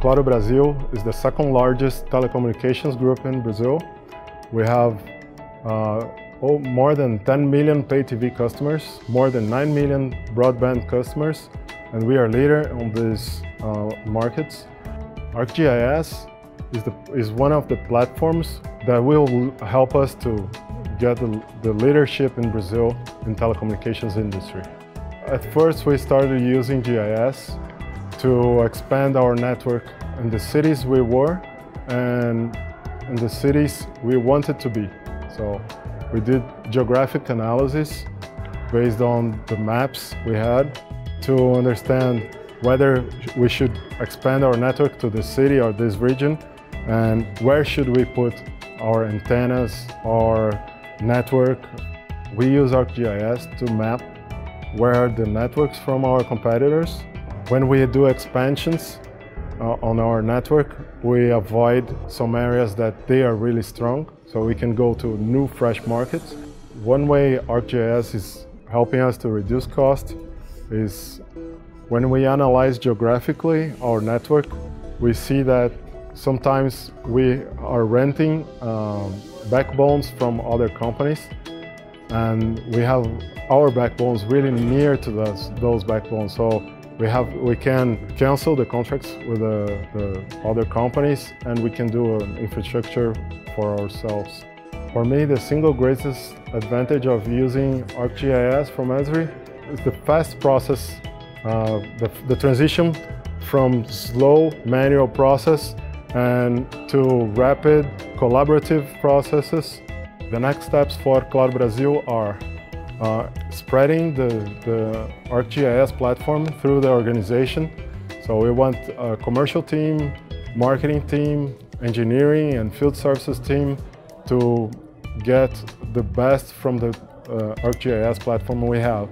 Claro Brasil is the second largest telecommunications group in Brazil. We have uh, oh, more than 10 million pay TV customers, more than 9 million broadband customers, and we are leader on these uh, markets. ArcGIS is, the, is one of the platforms that will help us to get the, the leadership in Brazil in telecommunications industry. At first we started using GIS to expand our network in the cities we were and in the cities we wanted to be. So we did geographic analysis based on the maps we had to understand whether we should expand our network to the city or this region and where should we put our antennas, our network. We use ArcGIS to map where the networks from our competitors. When we do expansions uh, on our network, we avoid some areas that they are really strong, so we can go to new fresh markets. One way ArcGIS is helping us to reduce cost is when we analyze geographically our network, we see that sometimes we are renting um, backbones from other companies and we have our backbones really near to those, those backbones. So we have we can cancel the contracts with the, the other companies and we can do an infrastructure for ourselves. For me, the single greatest advantage of using ArcGIS from Esri is the fast process, uh, the, the transition from slow manual process and to rapid collaborative processes. The next steps for Claro Brazil are uh, spreading the, the ArcGIS platform through the organization. So we want a commercial team, marketing team, engineering and field services team to get the best from the uh, ArcGIS platform we have.